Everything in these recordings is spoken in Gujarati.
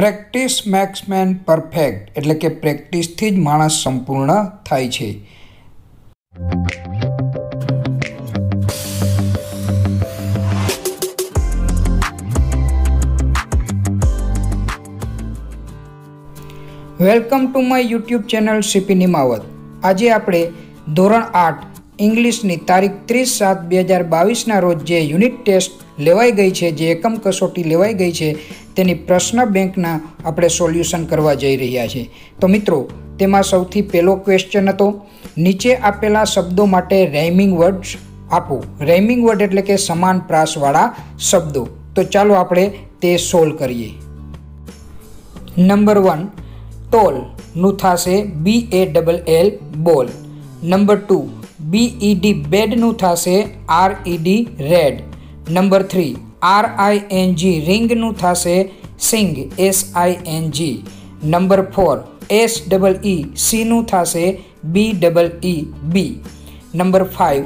પ્રેક્ટિસ મેક્સ મેન પરફેક્ટ એટલે કે પ્રેક્ટિસથી જ માણસ સંપૂર્ણ થાય છે. Welcome to my YouTube channel CP Nimavat. આજે આપણે ધોરણ આઠ, ઇંગ્લિશની તારીખ ત્રીસ સાત બે હજાર બાવીસના રોજ જે યુનિટ ટેસ્ટ લેવાઈ ગઈ છે, જે એકમ કસોટી લેવાઈ ગઈ છે, તેની પ્રશ્ન બેંકના આપણે સોલ્યુશન કરવા જઈ રહ્યા છીએ. તો મિત્રો, તેમાં સૌથી પહેલો ક્વેશ્ચન હતો, નીચે આપેલા શબ્દો માટે રેમિંગ વર્ડ્સ આપો. રેમિંગ વર્ડ એટલે કે સમાન પ્રાસવાળા શબ્દો. તો ચાલો આપણે તે સોલ્વ કરીએ. નંબર વન ટોલનું થશે B A double L ball number two B E બેડનું થશે R E D red number three R I N G રિંગનું થશે sing S I N G number four S double E સીનું થશે B double E bee. Number five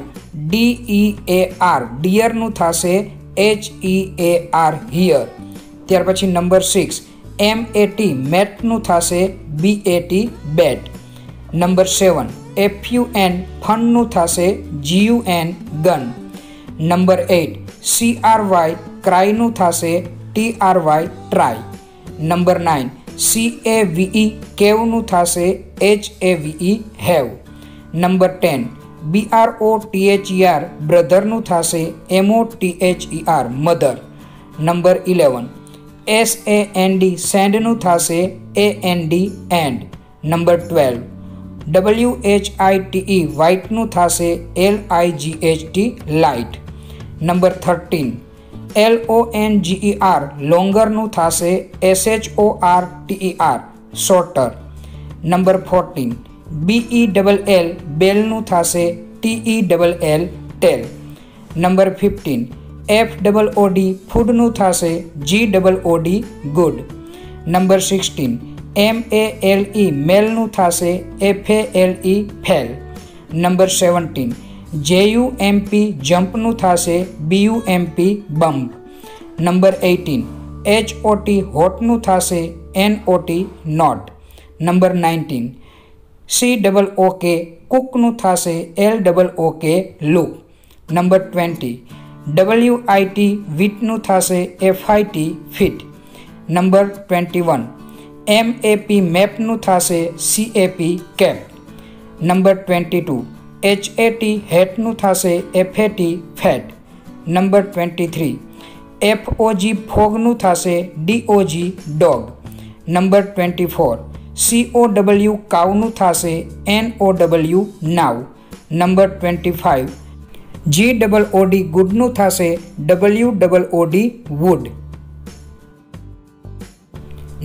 D E A R ડિયરનું થશે H E A R here. ત્યાર પછી number six M A T met થશે B A T bat. Number seven F U N ફનનું થશે G U N gun. Number eight C R Y ક્રાયનું થશે T R Y try number nine C A V E કેવનું થશે H A V E have number ten B R O T H E R બ્રધરનું થશે M O T H E R mother number eleven S A N D સેન્ડનું થશે A N D and number twelve W H I T E વ્હાઇટનું થશે L I G H T light number thirteen. L O N G E R લોંગરનું થશે S H O R T E R shorter. Number fourteen. B E double L બેલનું થશે T E double L tell. Number fifteen. F double O D ફૂડનું થશે G double O D good. Number sixteen. M A L E મેલનું થશે F A L E fail. Number seventeen. J U જમ્પનું થશે B U M P bump. Number eighteen H O T હોટનું થશે N O T not. Number nineteen C double O K કુકનું થશે L double O K look. Number twenty W I T વીટનું થશે F I T fit. Number twenty one M A P મેપનું થશે C A P cap. Number twenty two H A T હેટનું થશે F A T fat. Number twenty three F O G ફોગનું થશે D O G dog. Number twenty four C O W કાવનું થશે N O W now. Number twenty five G double O D ગુડનું થશે W double O D wood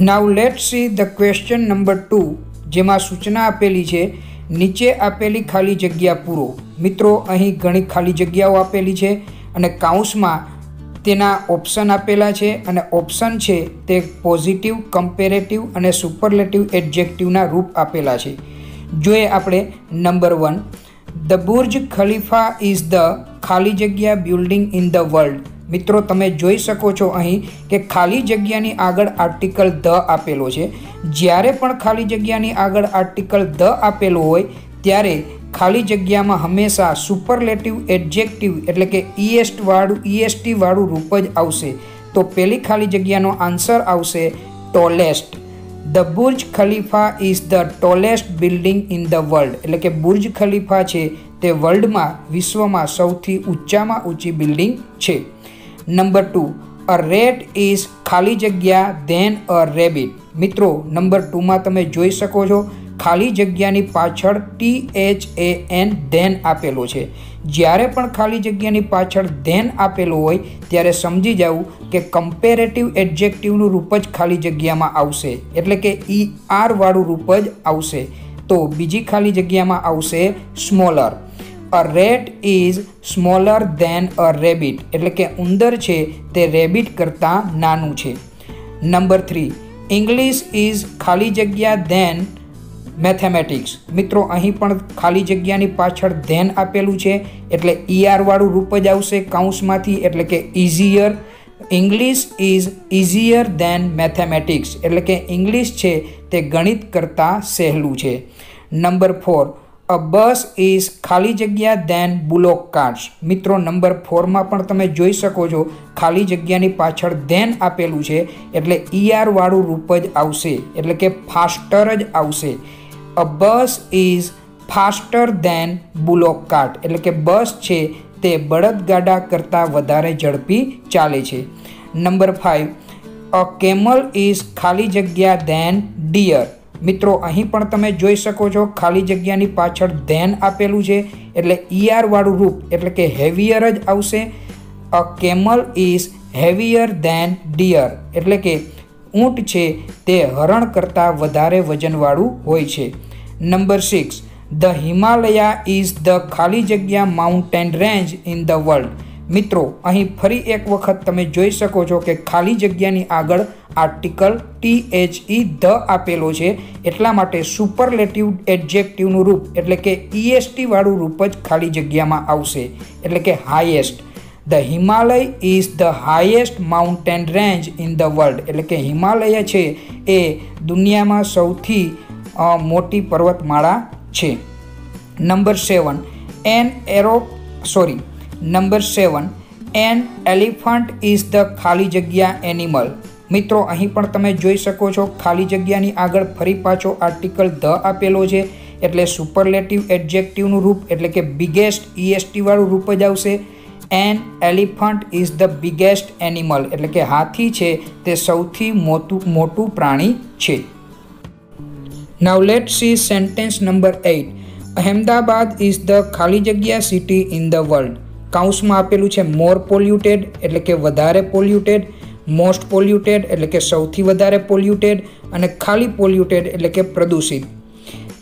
now let see the question number two જેમાં સૂચના આપેલી છે નીચે આપેલી ખાલી જગ્યા પૂરો. મિત્રો, અહીં ઘણી ખાલી જગ્યાઓ આપેલી છે અને કાઉન્સમાં તેના ઓપ્શન આપેલા છે અને ઓપ્શન છે તે પોઝિટિવ, કમ્પેરેટિવ અને સુપરલેટિવ એડજેક્ટિવના રૂપ આપેલા છે. જોઈએ આપણે number one. The Burj Khalifa is the ખાલી જગ્યા બિલ્ડિંગ ઇન ધ વર્લ્ડ. મિત્રો, તમે જોઈ શકો છો અહીં કે ખાલી જગ્યાની આગળ આર્ટિકલ ધ આપેલો છે. જ્યારે પણ ખાલી જગ્યાની આગળ આર્ટિકલ ધ આપેલો હોય, ત્યારે ખાલી જગ્યામાં હંમેશા સુપરલેટિવ એડજેક્ટિવ એટલે કે ઈએસ્ટ વાળું, ઈએસટી વાળું રૂપ જ આવશે. તો પહેલી ખાલી જગ્યાનો આન્સર આવશે tallest. The Burj Khalifa is the tallest building in the world. એટલે કે બુર્જ ખલીફા છે તે વર્લ્ડમાં વિશ્વમાં સૌથી ઊંચામાં ઊંચી બિલ્ડિંગ છે. Number two, a rat is ખાલી જગ્યા ધેન અ રેબિટ. મિત્રો, નંબર ટુમાં તમે જોઈ શકો છો, ખાલી જગ્યાની પાછળ T H A N than આપેલો છે. જ્યારે પણ ખાલી જગ્યાની પાછળ ધેન આપેલું હોય, ત્યારે સમજી જવું કે કમ્પેરેટિવ એડજેક્ટિવનું રૂપ જ ખાલી જગ્યામાં આવશે. એટલે કે ઈ આર વાળું રૂપ જ આવશે. તો બીજી ખાલી જગ્યામાં આવશે smaller a rat is smaller than a rabbit એટલે કે ઉંદર છે તે રેબિટ કરતાં નાનું છે. નંબર થ્રી ઇંગ્લિશ ઇઝ ખાલી જગ્યા ધેન મેથેમેટિક્સ મિત્રો, અહીં પણ ખાલી જગ્યાની પાછળ ધેન આપેલું છે, એટલે ઈઆરવાળું રૂપ જ આવશે કાઉન્સમાંથી એટલે કે easier English is easier than mathematics એટલે કે ઇંગ્લિશ છે તે ગણિત કરતાં સહેલું છે. Number four a bus is ખાલી જગ્યા દેન બુલોક કાર્સ મિત્રો નંબર ફોરમાં પણ તમે જોઈ શકો છો, ખાલી જગ્યાની પાછળ ધેન આપેલું છે, એટલે ઈઆરવાળું રૂપ જ આવશે, એટલે કે ફાસ્ટર જ આવશે. A bus is faster than bullock cart એટલે કે બસ છે, તે બળદગાડા કરતાં વધારે ઝડપી ચાલે છે. Number five a camel is ખાલી જગ્યા દેન ડિયર મિત્રો, અહીં પણ તમે જોઈ શકો છો, ખાલી જગ્યાની પાછળ ધેન આપેલું છે, એટલે ઈઆરવાળું રૂપ, એટલે કે હેવિયર જ આવશે. A camel is heavier than deer એટલે કે ઊંટ છે તે હરણ કરતાં વધારે વજનવાળું હોય છે. Number six the Himalaya is the ખાલી જગ્યા mountain range in the world મિત્રો, અહીં ફરી એક વખત તમે જોઈ શકો છો કે ખાલી જગ્યાની આગળ article T H E the આપેલો છે. એટલા માટે સુપરલેટિવ એડજેક્ટિવનું રૂપ, એટલે કે ઈએસટી વાળું રૂપ જ ખાલી જગ્યામાં આવશે. એટલે કે highest the Himalaya is the highest mountain range in the world એટલે કે હિમાલય છે એ દુનિયામાં સૌથી મોટી પર્વતમાળા છે. Number seven an arrow sorry number seven an elephant is the ખાલી જગ્યા એનિમલ મિત્રો, અહીં પણ તમે જોઈ શકો છો, ખાલી જગ્યાની આગળ ફરી પાછો આર્ટિકલ ધ આપેલો છે, એટલે સુપરલેટિવ એડજેક્ટિવનું રૂપ, એટલે કે બિગેસ્ટ ઈએસટી વાળું રૂપ જ આવશે. An elephant is the biggest animal એટલે કે હાથી છે, તે સૌથી મોટું મોટું પ્રાણી છે. Now let see sentence number eight Ahmedabad is the ખાલી જગ્યા સિટી ઇન ધ વર્લ્ડ કાઉન્સમાં આપેલું છે મોર પોલ્યુટેડ એટલે કે વધારે પોલ્યુટેડ મોસ્ટ પોલ્યુટેડ એટલે કે સૌથી વધારે પોલ્યુટેડ અને ખાલી પોલ્યુટેડ એટલે કે પ્રદૂષિત.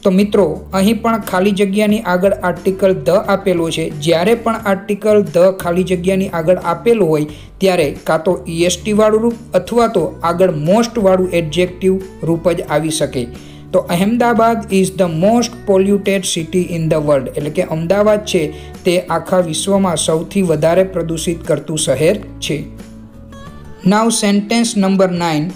તો મિત્રો, અહીં પણ ખાલી જગ્યાની આગળ આર્ટિકલ ધ આપેલો છે. જ્યારે પણ આર્ટિકલ ધ ખાલી જગ્યાની આગળ આપેલું હોય, ત્યારે કાં તો ઈએસટી વાળું રૂપ અથવા તો આગળ મોસ્ટવાળું એડજેક્ટિવ રૂપ જ આવી શકે. તો Ahmedabad is the most polluted city in the world. એટલે કે અમદાવાદ છે. તે આખા વિશ્વમાં સૌથી વધારે પ્રદૂષિત કરતું શહેર છે. Now sentence number nine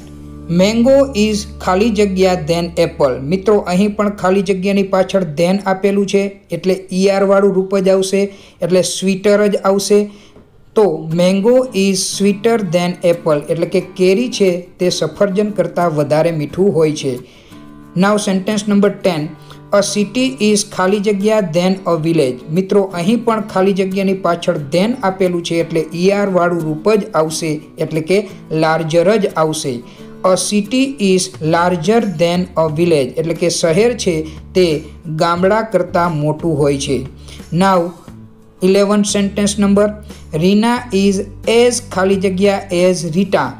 mango is ખાલી જગ્યા ધેન એપલ મિત્રો, અહીં પણ ખાલી જગ્યાની પાછળ ધેન આપેલું છે, એટલે ઈઆરવાળું રૂપ જ આવશે, એટલે સ્વીટર જ આવશે. તો mango is sweeter than apple એટલે કે કેરી છે તે સફરજન કરતાં વધારે મીઠું હોય છે. Now sentence number ten a city is ખાલી જગ્યા ધેન અ વિલેજ મિત્રો, અહીં પણ ખાલી જગ્યાની પાછળ ધેન આપેલું છે એટલે ઈઆર વાળું રૂપ જ આવશે, એટલે કે લાર્જર જ આવશે. A city is larger than a village એટલે કે શહેર છે તે ગામડા કરતાં મોટું હોય છે. Now eleven sentence number Reena is as ખાલી જગ્યા એઝ રીટા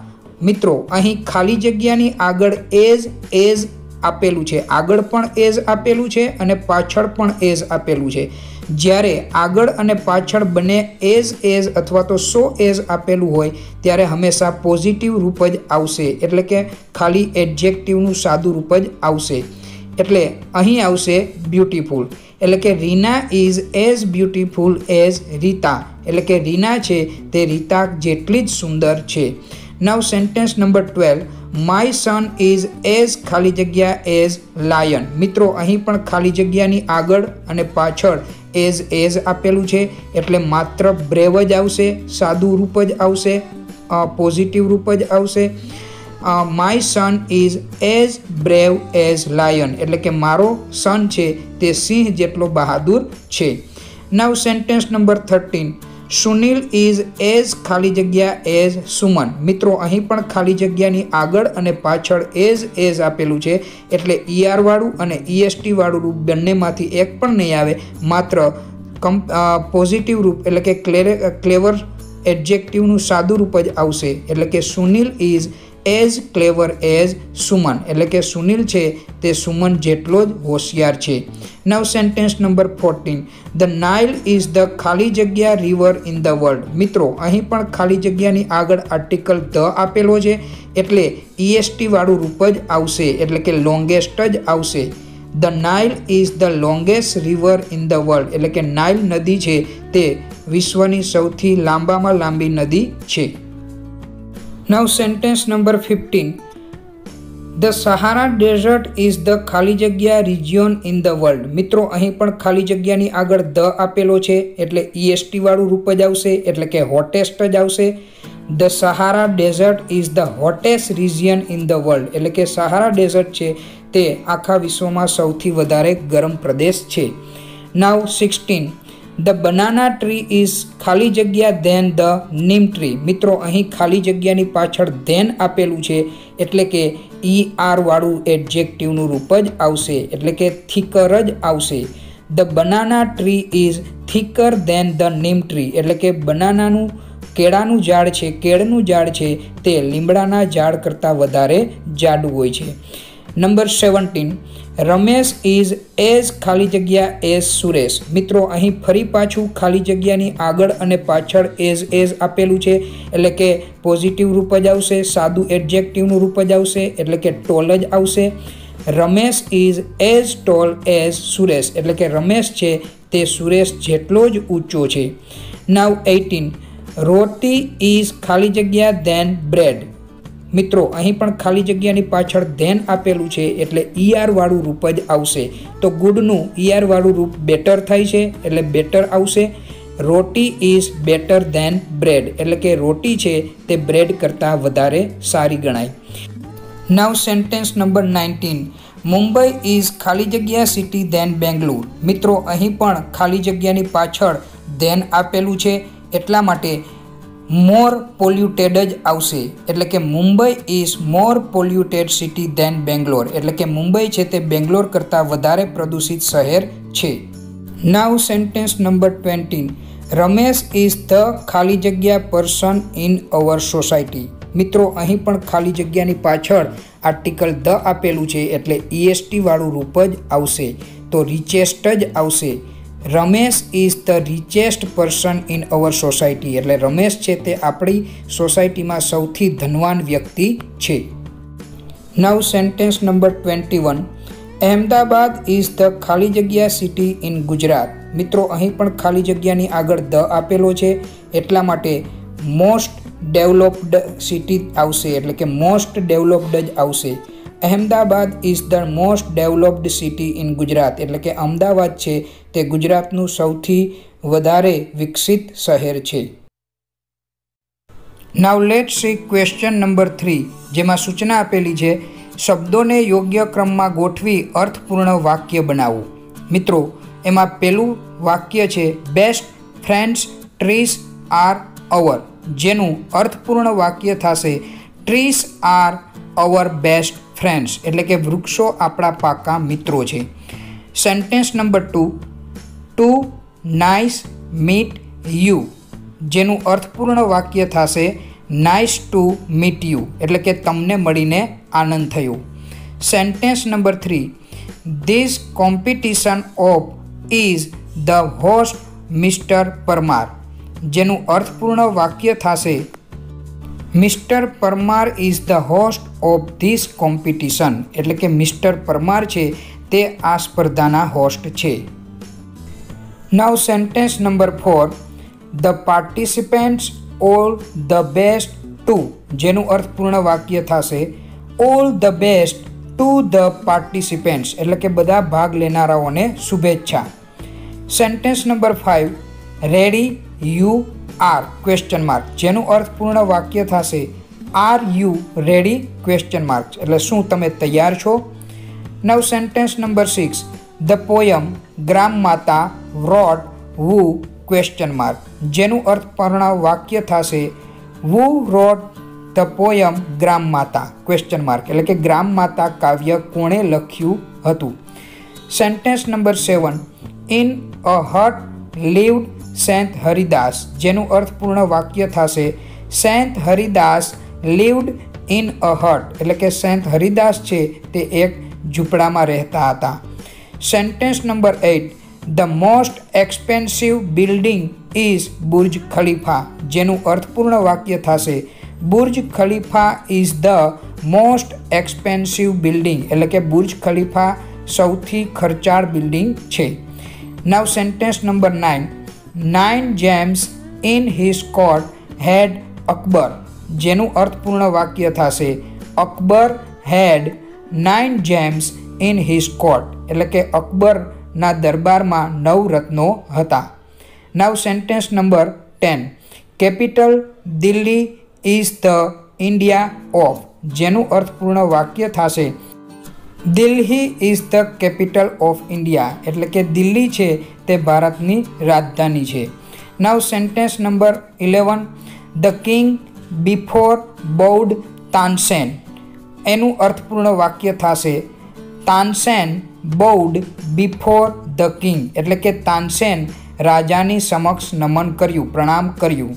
મિત્રો, અહીં ખાલી જગ્યાની આગળ એઝ એઝ આપેલું છે. આગળ પણ એઝ આપેલું છે અને પાછળ પણ એઝ આપેલું છે. જ્યારે આગળ અને પાછળ બંને એઝ એઝ અથવા તો સો એઝ આપેલું હોય, ત્યારે હંમેશા પોઝિટિવ રૂપ જ આવશે. એટલે કે ખાલી એડજેક્ટિવનું સાદું રૂપ જ આવશે. એટલે અહીં આવશે બ્યુટીફુલ એટલે કે Reena is as beautiful as Rita. એટલે કે રીના છે તે રીતા જેટલી જ સુંદર છે. Now sentence number twelve my son is as ખાલી જગ્યા એઝ લાયન મિત્રો, અહીં પણ ખાલી જગ્યાની આગળ અને પાછળ એઝ એઝ આપેલું છે, એટલે માત્ર બ્રેવ જ આવશે, સાદું રૂપ જ આવશે પોઝિટિવ રૂપ જ આવશે. My son is as brave as lion એટલે કે મારો સન છે તે સિંહ જેટલો બહાદુર છે. Now sentence number thirteen Sunil is as ખાલી જગ્યા એઝ સુમન. મિત્રો, અહીં પણ ખાલી જગ્યાની આગળ અને પાછળ એઝ એઝ આપેલું છે, એટલે ઈઆર વાળું અને ઈએસટી વાળું રૂપ બંનેમાંથી એક પણ નહીં આવે, માત્ર કમ પોઝિટિવ રૂપ, એટલે કે ક્લેરે ક્લેવર એડજેક્ટિવનું સાદું રૂપ જ આવશે. એટલે કે Sunil is as clever as Suman. એટલે કે સુનિલ છે તે સુમન જેટલો જ હોશિયાર છે. Now sentence number fourteen the Nile is the ખાલી જગ્યા રિવર ઇન ધ વર્લ્ડ મિત્રો, અહીં પણ ખાલી જગ્યાની આગળ આર્ટિકલ ધ આપેલો છે. એટલે ઇએસટીવાળું રૂપ જ આવશે. એટલે કે લોંગેસ્ટ જ આવશે. The Nile is the longest river in the world એટલે કે નાઇલ નદી છે તે વિશ્વની સૌથી લાંબામાં લાંબી નદી છે. Now sentence number fifteen the Sahara desert is the ખાલી જગ્યા રિજિયોન ઇન ધ વર્લ્ડ મિત્રો, અહીં પણ ખાલી જગ્યાની આગળ ધ આપેલો છે, એટલે ઈએસટી e રૂપ જ આવશે, એટલે કે હોટેસ્ટ જ આવશે. The Sahara desert is the hottest region in the world એટલે કે સહારા ડેઝર્ટ છે, તે આખા વિશ્વમાં સૌથી વધારે ગરમ પ્રદેશ છે. Now sixteen the banana tree is ખાલી જગ્યા ધેન ધ નીમ ટ્રી મિત્રો, અહીં ખાલી જગ્યાની પાછળ ધેન આપેલું છે, એટલે કે ઈ આર વાળું એડજેક્ટિવનું રૂપ જ આવશે, એટલે કે થીકર જ આવશે. The banana tree is thicker than the neem tree એટલે કે બનાનાનું, કેળાનું ઝાડ છે, કેળનું ઝાડ છે, તે લીમડાના ઝાડ કરતાં વધારે જાડું હોય છે. Number seventeen Ramesh is as ખાલી જગ્યા એઝ સુરેશ મિત્રો, અહીં ફરી પાછું ખાલી જગ્યાની આગળ અને પાછળ એઝ એઝ આપેલું છે. એટલે કે પોઝિટિવ રૂપ જ આવશે, સાદું એડજેક્ટિવનું રૂપ જ આવશે, એટલે કે ટોલ જ આવશે. Ramesh is as tall as Suresh એટલે કે રમેશ છે તે સુરેશ જેટલો જ ઊંચો છે. નાવ એઇટીન રોટી ઇઝ ખાલી જગ્યા દેન બ્રેડ મિત્રો, અહીં પણ ખાલી જગ્યાની પાછળ ધેન આપેલું છે એટલે ઈઆરવાળું રૂપ જ આવશે. તો ગુડનું ઈઆરવાળું રૂપ બેટર થાય છે એટલે બેટર આવશે. Roti is better than bread એટલે કે રોટી છે તે બ્રેડ કરતાં વધારે સારી ગણાય. Now sentence number nineteen Mumbai is ખાલી જગ્યા સિટી ધેન બેંગ્લુર. મિત્રો, અહીં પણ ખાલી જગ્યાની પાછળ ધેન આપેલું છે એટલા માટે મોર પોલ્યુટેડ જ આવશે. એટલે કે Mumbai is more polluted city than Bangalore એટલે કે મુંબઈ છે તે બેંગ્લોર કરતાં વધારે પ્રદૂષિત શહેર છે. Now sentence number twenty Ramesh is the ખાલી જગ્યા પર્સન ઇન અવર સોસાયટી મિત્રો, અહીં પણ ખાલી જગ્યાની પાછળ આર્ટિકલ ધ આપેલું છે. એટલે ઈએસટીવાળું રૂપ જ આવશે. તો રિચેસ્ટ જ આવશે. Ramesh is the richest person in our society એટલે રમેશ છે તે આપણી સોસાયટીમાં સૌથી ધનવાન વ્યક્તિ છે. Now sentence number twenty one Ahmedabad is the ખાલી જગ્યા સિટી ઇન ગુજરાત. મિત્રો, અહીં પણ ખાલી જગ્યાની આગળ ધ આપેલો છે. એટલા માટે મોસ્ટ ડેવલપ્ડ સિટી આવશે. એટલે કે મોસ્ટ ડેવલપ્ડ જ આવશે. Ahmedabad is the most developed city in Gujarat. એટલે કે અમદાવાદ છે. તે ગુજરાતનું સૌથી વધારે વિકસિત શહેર છે. Now let see question number three જેમાં સૂચના આપેલી છે, શબ્દોને યોગ્ય ક્રમમાં ગોઠવી અર્થપૂર્ણ વાક્ય બનાવવું મિત્રો, એમાં પેલું વાક્ય છે best friends trees are our જેનું અર્થપૂર્ણ વાક્ય થશે trees are our best friends એટલે કે વૃક્ષો આપણા પાકા મિત્રો છે. Sentence number two to nice meet you જેનું અર્થપૂર્ણ વાક્ય થશે નાઇસ ટુ મીટ યુ એટલે કે તમને મળીને આનંદ થયો. Sentence number three this competition of is the host mister Parmar જેનું અર્થપૂર્ણ વાક્ય થશે mister Parmar is the host of this competition એટલે કે મિસ્ટર પરમાર છે, તે આ સ્પર્ધાના હોસ્ટ છે. Now sentence number four the participants all the best to જેનું અર્થપૂર્ણ વાક્ય થશે. All the best to the participants એટલે કે બધા ભાગ લેનારાઓને શુભેચ્છા. Sentence number five ready you are question mark જેનું અર્થપૂર્ણ વાક્ય થશે. Are you ready question mark એટલે શું તમે તૈયાર છો? Now sentence number six the poem Gram Mata wrote who question mark જેનું અર્થપૂર્ણ વાક્ય થશે, વુ રોટ the poem Gram Mata question mark એટલે કે ગ્રામ માતા કાવ્ય કોણે લખ્યું હતું? Sentence number seven in a hut lived saint Haridas જેનું અર્થપૂર્ણ વાક્ય થશે saint Haridas lived in a hut એટલે કે સેન્ટ હરિદાસ છે તે એક ઝૂંપડામાં રહેતા હતા. Sentence number eight the most expensive building is Burj Khalifa જેનું અર્થપૂર્ણ વાક્ય થશે. Burj Khalifa is the most expensive building એટલે કે બુર્જ ખલીફા સૌથી ખર્ચાળ બિલ્ડિંગ છે. Now sentence number nine nine gems in his court had Akbar જેનું અર્થપૂર્ણ વાક્ય થશે. Akbar had nine gems in his court એટલે કે અકબરના દરબારમાં નવ રત્નો હતા. Now sentence number ten capital Delhi is the India of જેનું અર્થપૂર્ણ વાક્ય થશે. Delhi is the capital of India એટલે કે દિલ્હી છે તે ભારતની રાજધાની છે. Now sentence number eleven the king before bowed Tansen એનું અર્થપૂર્ણ વાક્ય થશે. Tansen bowed before the king, એટલે કે તાનસેન રાજાની સમક્ષ નમન કર્યું, પ્રણામ કર્યું.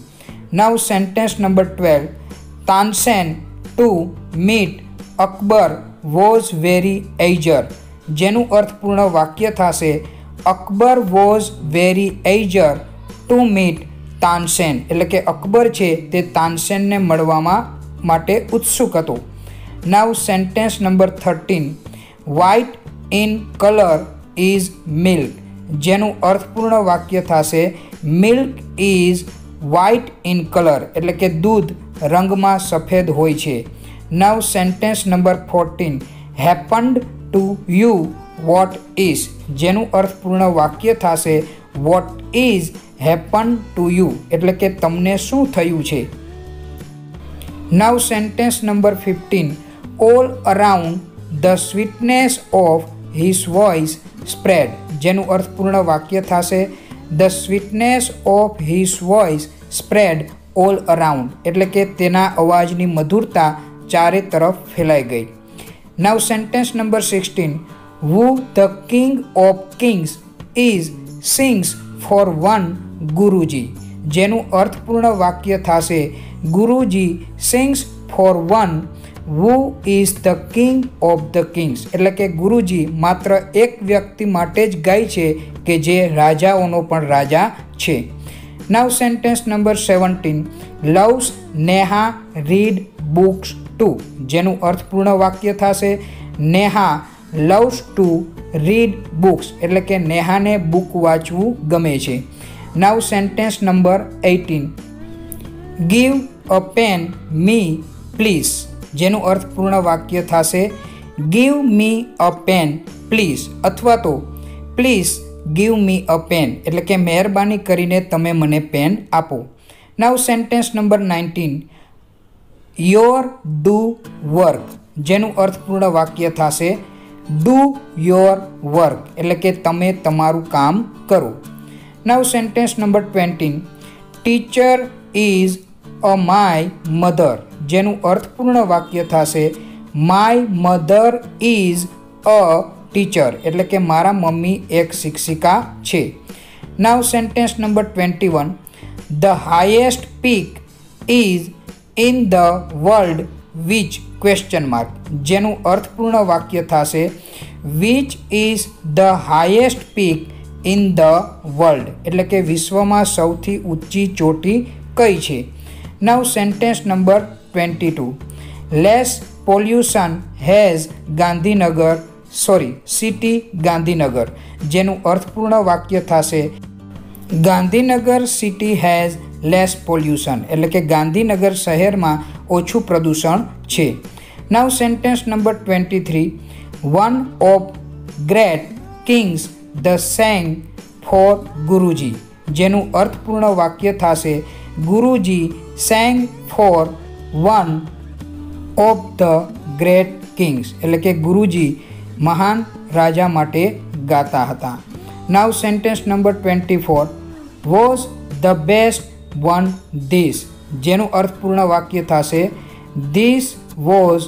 Now sentence number twelve, Tansen to meet Akbar was very eager, જેનું અર્થપૂર્ણ વાક્ય થશે, Akbar was very eager to meet Tansen, એટલે કે અકબર છે તે તાનસેનને મળવામાં માટે ઉત્સુક હતો. Now sentence number thirteen, white in colour is milk. જેનું અર્થપૂર્ણ વાક્ય થશે, milk is white in colour. એટલે કે દૂધ રંગમાં સફેદ હોય છે. Now sentence number fourteen. Happened to you what is. જેનું અર્થપૂર્ણ વાક્ય થશે, what is happen to you. એટલે કે તમને શું થયું છે? Now sentence number fifteen. All around the sweetness of his voice spread જેનું અર્થપૂર્ણ વાક્ય થશે the sweetness of his voice spread all around એટલે કે તેના અવાજની મધુરતા ચારે તરફ ફેલાઈ ગઈ. Now sentence number sixteen who the king of kings is sings for one Guruji જેનું અર્થપૂર્ણ વાક્ય થશે Guruji sings for one who is the king of the kings એટલે કે ગુરુજી માત્ર એક વ્યક્તિ માટે જ ગાય છે કે જે રાજાઓનો પણ રાજા છે. Now sentence number seventeen loves Neha read books to જેનું અર્થપૂર્ણ વાક્ય થશે. Neha loves to read books એટલે કે નેહાને બુક વાંચવું ગમે છે. Now sentence number eighteen give a pen me please જેનું અર્થપૂર્ણ વાક્ય થશે give me a pen please અથવા તો please give me a pen એટલે કે, મહેરબાની કરીને તમે મને પેન આપો. Now sentence number nineteen your do work જેનું અર્થપૂર્ણ વાક્ય થશે ડુ યોર વર્ક એટલે કે, તમે તમારું કામ કરો. Now sentence number twenty teacher is a my mother, જેનું અર્થપૂર્ણ વાક્ય થશે, my mother is a teacher. એટલે કે મારા મમ્મી એક શિક્ષિકા છે. Now sentence number twenty one the highest peak is in the world which question mark જેનું અર્થપૂર્ણ વાક્ય થશે which is the highest peak in the world એટલે કે વિશ્વમાં સૌથી ઊંચી ચોટી કઈ છે? Now sentence number twenty two less pollution has Gandhinagar sorry city Gandhinagar જેનું અર્થપૂર્ણ વાક્ય થશે Gandhinagar city has less pollution એટલે કે ગાંધીનગર શહેરમાં ઓછું પ્રદૂષણ છે. Now sentence number twenty three one of great kings the sang for Guruji જેનું અર્થપૂર્ણ વાક્ય થશે Guruji sang for one of the great kings એટલે કે ગુરુજી મહાન રાજા માટે ગાતા હતા. Now sentence number twenty four was the best one this જેનું અર્થપૂર્ણ વાક્ય થશે this was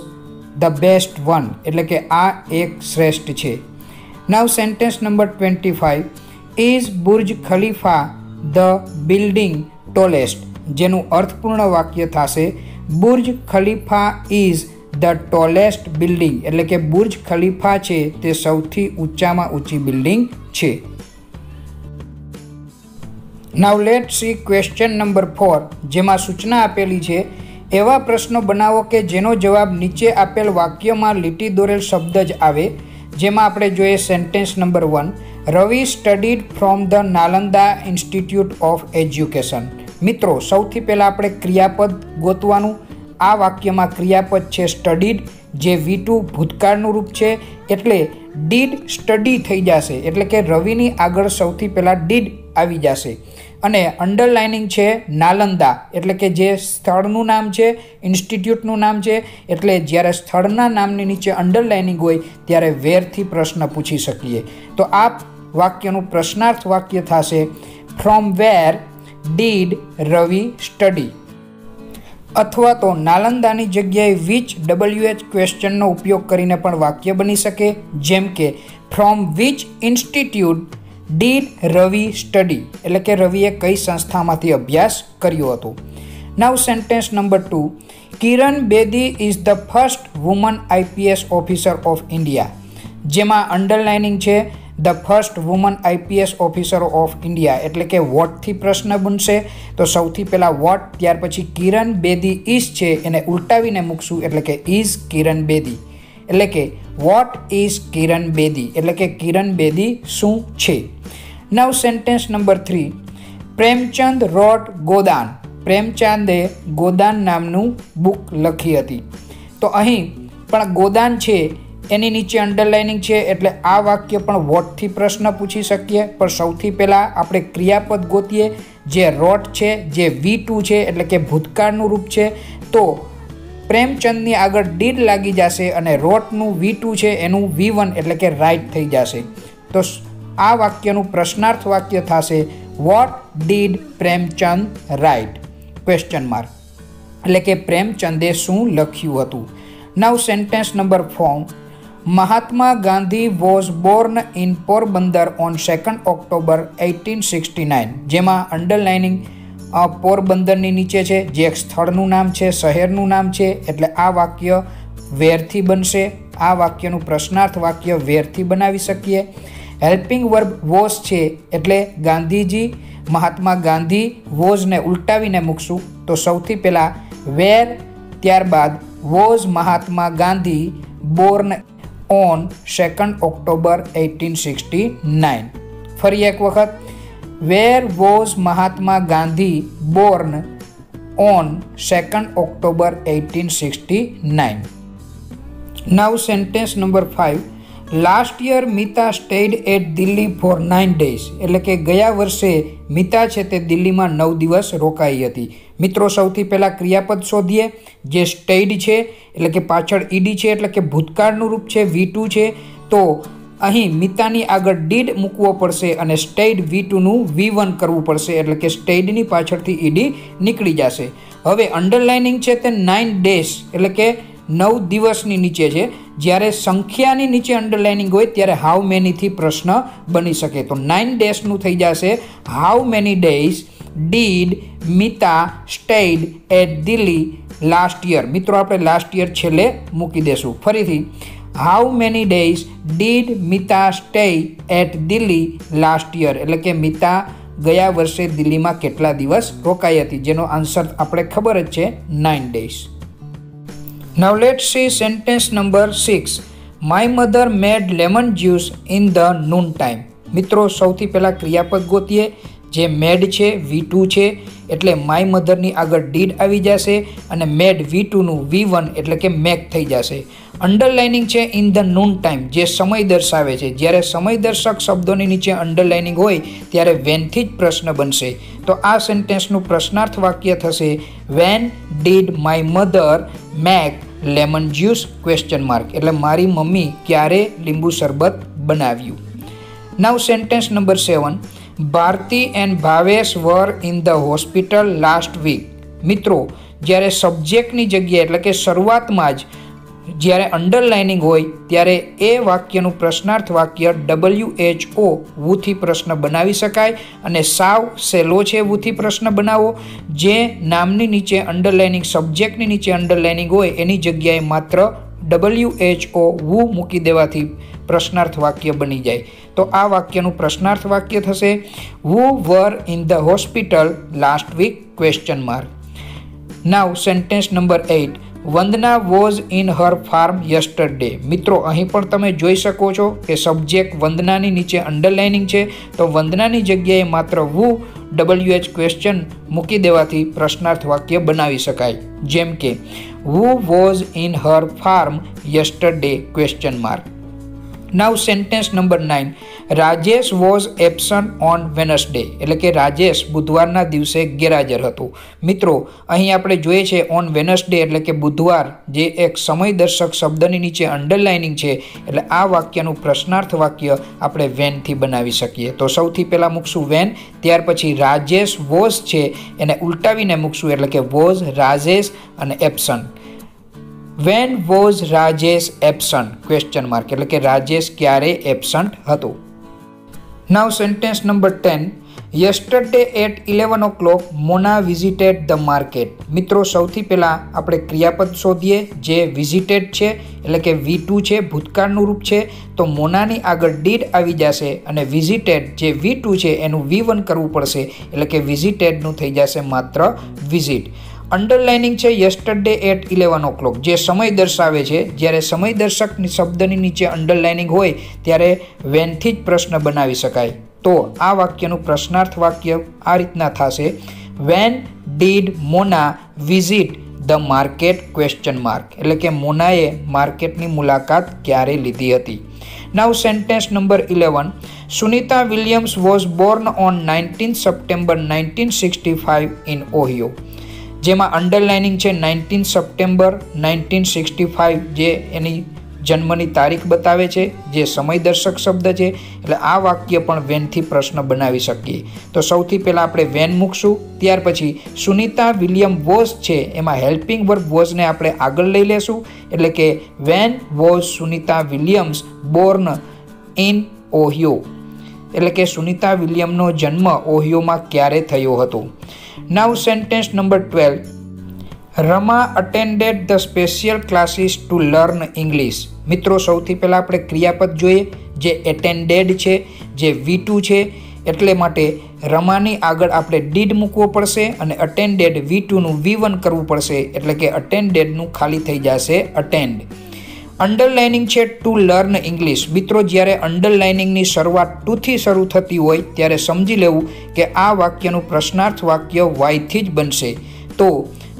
the best one એટલે કે આ એક શ્રેષ્ઠ છે. Now sentence number twenty five is Burj Khalifa the building tallest જેનું અર્થપૂર્ણ વાક્ય થશે, Burj Khalifa is the tallest building. એટલે કે બુર્જ ખલીફા છે તે સૌથી ઊંચામાં ઊંચી બિલ્ડિંગ છે. Now let see question number four જેમાં સૂચના આપેલી છે, એવા પ્રશ્નો બનાવો કે જેનો જવાબ નીચે આપેલ વાક્યમાં લીટી દોરેલ શબ્દ જ આવે. જેમાં આપણે જોઈએ sentence number one Ravi studied from the Nalanda institute of education મિત્રો, સૌથી પહેલાં આપણે ક્રિયાપદ ગોતવાનું. આ વાક્યમાં ક્રિયાપદ છે સ્ટડીડ જે વી ટુ ભૂતકાળનું રૂપ છે. એટલે ડીડ સ્ટડી થઈ જશે. એટલે કે રવિની આગળ સૌથી પહેલાં ડીડ આવી જશે. અને અંડરલાઇનિંગ છે નાલંદા. એટલે કે જે સ્થળનું નામ છે ઇન્સ્ટિટ્યૂટનું નામ છે. એટલે જ્યારે સ્થળના નામની નીચે અંડરલાઇનિંગ હોય, ત્યારે વેરથી પ્રશ્ન પૂછી શકીએ. તો આ વાક્યનું પ્રશ્નાર્થ વાક્ય થશે from where did Ravi study. અથવા તો નાલંદાની જગ્યાએ વિચ ડબલ્યુએચ ક્વેશ્ચનનો ઉપયોગ કરીને પણ વાક્ય બની શકે, જેમ કે from which institute did Ravi study એટલે કે રવિએ કઈ સંસ્થામાંથી અભ્યાસ કર્યો હતો. Now sentence number two Kiran Bedi is the first woman IPS officer of India જેમાં અંડરલાઇનિંગ છે the first woman IPS officer of India એટલે કે વોટથી પ્રશ્ન બનશે. તો સૌથી પહેલાં વોટ, ત્યાર પછી કિરણ બેદી ઇઝ છે, એને ઉલટાવીને મૂકશું એટલે કે ઇઝ કિરણ બેદી. એટલે કે વોટ ઇઝ કિરણ બેદી? એટલે કે કિરણ બેદી શું છે? Now sentence number three. Premchand wrote Godan. પ્રેમચંદે Godan નામનું બુક લખી હતી. તો અહીં પણ ગોદાન છે એની નીચે અંડરલાઇનિંગ છે એટલે આ વાક્ય પણ વોટથી પ્રશ્ન પૂછી શકીએ. પણ સૌથી પહેલાં આપણે ક્રિયાપદ ગોતીએ. જે રોટ છે, જે વી ટુ છે, એટલે કે ભૂતકાળનું રૂપ છે. તો પ્રેમચંદની આગળ ડીડ લાગી જશે અને રોટનું વી ટુ છે, એનું વી વન એટલે કે રાઇટ થઈ જશે. તો આ વાક્યનું પ્રશ્નાર્થ વાક્ય થશે. What did Premchand write question mark એટલે કે પ્રેમચંદે શું લખ્યું હતું? Now sentence number four Mahatma Gandhi was born in Porbandar on second October eighteen sixty nine જેમાં અંડરલાઇનિંગ પોરબંદરની નીચે છે, જે એક સ્થળનું નામ છે, શહેરનું નામ છે, એટલે આ વાક્ય વેરથી બનશે, આ વાક્યનું પ્રશ્નાર્થ વાક્ય વેરથી બનાવી શકીએ. હેલ્પિંગ વર્બ વોઝ છે, એટલે ગાંધીજી, મહાત્મા ગાંધી વોઝને ઉલટાવીને મૂકશું. તો સૌથી પહેલાં વેર, ત્યારબાદ was Mahatma Gandhi born on second October eighteen sixty nine ફરી એક વખત where was Mahatma Gandhi born on second October eighteen sixty nine now sentence number five last year Mita stayed at Delhi for nine days એટલે કે ગયા વર્ષે મિતા છે તે દિલ્હીમાં નવ દિવસ રોકાઈ હતી. મિત્રો, સૌથી પહેલાં ક્રિયાપદ શોધીએ. જે સ્ટેડ છે, એટલે કે પાછળ ઈડી છે, એટલે કે ભૂતકાળનું રૂપ છે, વી ટુ છે. તો અહીં મિતાની આગળ ડીડ મૂકવો પડશે અને સ્ટેડ વી ટુનું વી વન કરવું પડશે, એટલે કે સ્ટેડની પાછળથી ઈડી નીકળી જશે. હવે અંડરલાઇનિંગ છે તે નાઇન ડેઝ એટલે કે નવ દિવસની નીચે છે. જ્યારે સંખ્યાની નીચે અંડરલાઇનિંગ હોય, ત્યારે હાઉ મેનીથી પ્રશ્ન બની શકે. તો નાઇન ડેઝનું થઈ જશે how many days did Mita stayed at Delhi last year મિત્રો, આપણે લાસ્ટ યર છેલ્લે મૂકી દેશું. ફરીથી how many days did Mita stay at Delhi last year એટલે કે મિતા ગયા વર્ષે દિલ્હીમાં કેટલા દિવસ રોકાઈ હતી? જેનો આન્સર આપણે ખબર જ છે nine days Now, let's see sentence number 6. My mother made lemon juice in the noon time. મિત્રો, સૌથી પહેલાં ક્રિયાપદ ગોતીએ. જે મેડ છે, વી ટુ છે, એટલે માય મધરની આગળ ડીડ આવી જશે અને મેડ વી ટુનું વી વન એટલે કે મેક થઈ જશે. અંડરલાઇનિંગ છે ઇન ધ નૂન ટાઈમ જે સમય દર્શાવે છે. જ્યારે સમય દર્શક શબ્દોની નીચે અંડરલાઇનિંગ હોય, ત્યારે વેનથી જ પ્રશ્ન બનશે. તો આ સેન્ટેન્સનું પ્રશ્નાર્થ વાક્ય થશે when did my mother make lemon juice question mark એટલે મારી મમ્મી ક્યારે લીંબુ શરબત બનાવ્યું? Now sentence number seven Bharti and Bhavesh were in the hospital last week. મિત્રો, જ્યારે સબ્જેક્ટની જગ્યાએ એટલે કે શરૂઆતમાં જ જ્યારે અંડરલાઇનિંગ હોય, ત્યારે એ વાક્યનું પ્રશ્નાર્થ વાક્ય ડબલ્યુ એચ ઓ વુથી પ્રશ્ન બનાવી શકાય અને સાવ સેલો છે વુથી પ્રશ્ન બનાવો. જે નામની નીચે અંડરલાઇનિંગ, સબ્જેક્ટની નીચે અંડરલાઇનિંગ હોય, એની જગ્યાએ માત્ર ડબલ્યુ એચ ઓ વુ મૂકી દેવાથી પ્રશ્નાર્થ વાક્ય બની જાય. તો આ વાક્યનું પ્રશ્નાર્થ વાક્ય થશે. Who were in the hospital last week question mark now sentence number eight Vandana was in her farm yesterday મિત્રો, અહીં પણ તમે જોઈ શકો છો કે સબ્જેક્ટ વંદનાની નીચે અંડરલાઇનિંગ છે. તો વંદનાની જગ્યાએ માત્ર વુ ડબલ્યુ એચ ક્વેશ્ચન મૂકી દેવાથી પ્રશ્નાર્થ વાક્ય બનાવી શકાય. જેમ કે who was in her farm yesterday question mark now sentence number nine Rajesh was absent on Wednesday એટલે કે રાજેશ બુધવારના દિવસે ગેરહાજર હતું. મિત્રો, અહીં આપણે જોઈએ છે ઓન વેનસડે એટલે કે બુધવાર, જે એક સમયદર્શક શબ્દની નીચે અંડરલાઇનિંગ છે. એટલે આ વાક્યનું પ્રશ્નાર્થ વાક્ય આપણે વેનથી બનાવી શકીએ. તો સૌથી પહેલાં મૂકશું વેન ત્યાર પછી રાજેશ વોઝ છે. એને ઉલટાવીને મૂકશું એટલે કે વોઝ રાજેશ અને absent when was Rajesh absent question mark એટલે કે રાજેશ ક્યારે એબસન્ટ હતો? Now sentence number ten yesterday at eleven o'clock Mona visited the market મિત્રો, સૌથી પહેલાં આપણે ક્રિયાપદ શોધીએ. જે વિઝિટેડ છે, એટલે કે વી ટુ છે, ભૂતકાળનું રૂપ છે, તો મોનાની આગળ ડીડ આવી જશે અને વિઝિટેડ જે વી ટુ છે, એનું વી વન કરવું પડશે. એટલે કે વિઝિટેડનું થઈ જશે માત્ર વિઝિટ અંડરલાઇનિંગ છે yesterday at eleven o'clock જે સમય દર્શાવે છે, જ્યારે સમય દર્શકની શબ્દની નીચે અંડરલાઇનિંગ હોય, ત્યારે વેનથી જ પ્રશ્ન બનાવી શકાય. તો આ વાક્યનું પ્રશ્નાર્થ વાક્ય આ રીતના થશે. When did Mona visit the market question mark એટલે કે મોનાએ માર્કેટની મુલાકાત ક્યારે લીધી હતી? Now sentence number eleven Sunita Williams was born on nineteen September nineteen sixty five in Ohio જેમાં અંડરલાઇનિંગ છે nineteen September nineteen sixty five જે એની જન્મની તારીખ બતાવે છે, જે સમયદર્શક શબ્દ છે, એટલે આ વાક્ય પણ વેનથી પ્રશ્ન બનાવી શકીએ. તો સૌથી પહેલાં આપણે વેન મૂકશું, ત્યાર પછી સુનિતા વિલિયમ વોઝ છે, એમાં હેલ્પિંગ વર્બ વોઝને આપણે આગળ લઈ લેશું, એટલે કે when was Sunita Williams born in Ohio. એટલે કે સુનિતા વિલિયમનો જન્મ ઓહિયોમાં ક્યારે થયો હતો? Now sentence number twelve Rama attended the special classes to learn English મિત્રો, સૌથી પહેલાં આપણે ક્રિયાપદ જોઈએ, જે એટેન્ડેડ છે, જે વી ટુ છે, એટલે માટે રમાની આગળ આપણે ડીડ મૂકવો પડશે અને અટેન્ડેડ વી ટુનું વી વન કરવું પડશે, એટલે કે અટેન્ડેડનું ખાલી થઈ જશે અટેન્ડ અંડરલાઇનિંગ છે ટુ લર્ન ઇંગ્લિશ મિત્રો, જ્યારે અંડરલાઇનિંગની શરૂઆત ટુથી શરૂ થતી હોય, ત્યારે સમજી લેવું કે આ વાક્યનું પ્રશ્નાર્થ વાક્ય વાયથી જ બનશે. તો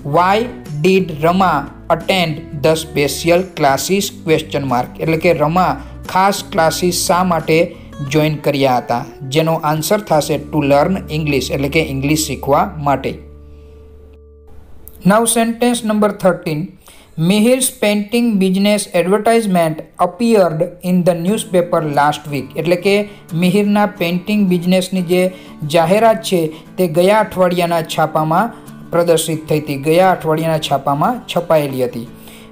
why did Rama attend the special classes question mark એટલે કે રમા ખાસ ક્લાસીસ શા માટે જોઈન કર્યા હતા? જેનો આન્સર થશે ટુ લર્ન ઇંગ્લિશ એટલે કે ઇંગ્લિશ શીખવા માટે. Now sentence number thirteen Mihir's painting business advertisement appeared in the newspaper last week. એટલે કે મિહિરના પેઇન્ટિંગ બિઝનેસની જે જાહેરાત છે તે ગયા અઠવાડિયાના છાપામાં પ્રદર્શિત થઈ હતી. ગયા અઠવાડિયાના છાપામાં છપાયેલી હતી.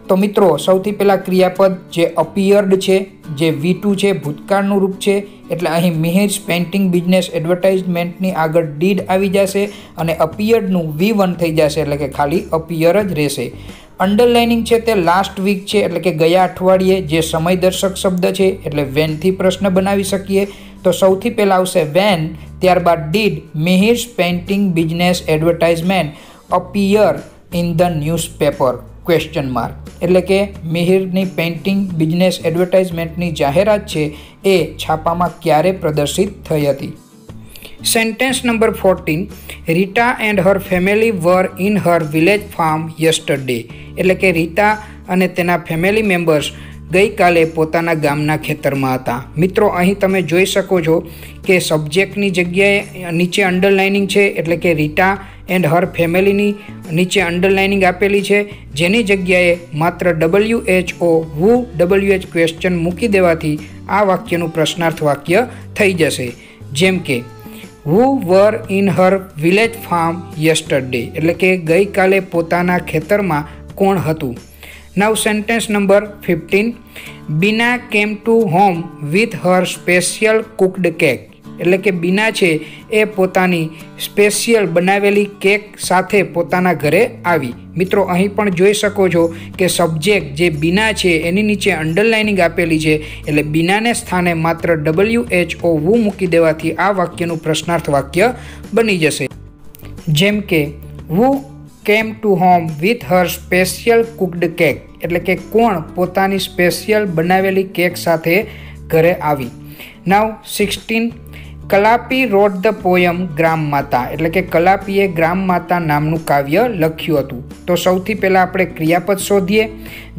તો મિત્રો, સૌથી પહેલાં ક્રિયાપદ જે અપિયર્ડ છે, જે વી ટુ છે, ભૂતકાળનું રૂપ છે, એટલે અહીં મિહિર્સ પેઇન્ટિંગ બિઝનેસ એડવર્ટાઇઝમેન્ટની આગળ ડીડ આવી જશે અને અપિયર્ડનું વી વન થઈ જશે, એટલે કે ખાલી અપિયર જ રહેશે. અંડરલાઇનિંગ છે તે લાસ્ટ વીક છે, એટલે કે ગયા અઠવાડિયે જે સમયદર્શક શબ્દ છે, એટલે વેનથી પ્રશ્ન બનાવી શકીએ. તો સૌથી પહેલાં આવશે વેન ત્યારબાદ did Mihir's painting business advertisement appear in the newspaper question mark એટલે કે મિહિરની પેઇન્ટિંગ બિઝનેસ એડવર્ટાઇઝમેન્ટની જાહેરાત છે, એ છાપામાં ક્યારે પ્રદર્શિત થઈ હતી? Sentence number fourteen Rita and her family were in her village farm yesterday એટલે કે રીટા અને તેના ફેમિલી મેમ્બર્સ ગઈકાલે પોતાના ગામના ખેતરમાં હતા. મિત્રો, અહીં તમે જોઈ શકો છો કે સબ્જેક્ટની જગ્યાએ નીચે અંડરલાઇનિંગ છે, એટલે કે રીટા એન્ડ હર ફેમિલીની નીચે અંડરલાઇનિંગ આપેલી છે. જેની જગ્યાએ માત્ર W H O who W H question મૂકી દેવાથી આ વાક્યનું પ્રશ્નાર્થ વાક્ય થઈ જશે. જેમ કે who were in her village farm yesterday એટલે કે ગઈકાલે પોતાના ખેતરમાં કોણ હતું? Now sentence number fifteen Bina came to home with her special cooked cake એટલે કે બીના છે, એ પોતાની સ્પેશિયલ બનાવેલી કેક સાથે પોતાના ઘરે આવી. મિત્રો, અહીં પણ જોઈ શકો છો કે સબ્જેક્ટ જે બીના છે, એની નીચે અંડરલાઇનિંગ આપેલી છે. એટલે બીનાને સ્થાને માત્ર ડબલ્યુ એચ ઓ વુ મૂકી દેવાથી આ વાક્યનું પ્રશ્નાર્થ વાક્ય બની જશે. જેમ કે, who came to home with her special cooked cake? એટલે કે, કોણ પોતાની સ્પેશિયલ બનાવેલી કેક સાથે ઘરે આવી? Now sixteen Kalapi wrote the poem Gram Mata, એટલે કે કલાપીએ ગ્રામ માતા નામનું કાવ્ય લખ્યું હતું. તો સૌથી પહેલાં આપણે ક્રિયાપદ શોધીએ,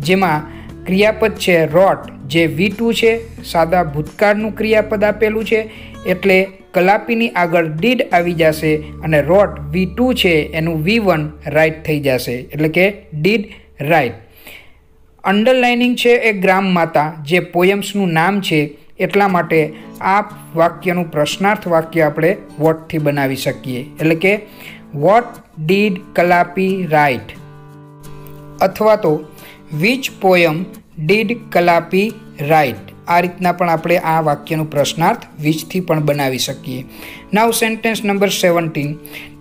જેમાં ક્રિયાપદ છે રોટ, જે વી ટુ છે, સાદા ભૂતકાળનું ક્રિયાપદ આપેલું છે, એટલે કલાપીની આગળ ડીડ આવી જશે અને રોટ વી ટુ છે, એનું વી વન રાઇટ થઈ જશે, એટલે કે ડીડ રાઇટ અંડરલાઇનિંગ છે એ ગ્રામ માતા, જે પોયમ્સનું નામ છે એટલા માટે આ વાક્યનું પ્રશ્નાર્થ વાક્ય આપણે વોટથી બનાવી શકીએ. એટલે કે વોટ ડીડ કલાપી રાઇટ અથવા તો which poem did Kalapi write આ રીતના પણ આપણે આ વાક્યનું પ્રશ્નાર્થ વીચથી પણ બનાવી શકીએ. Now sentence number seventeen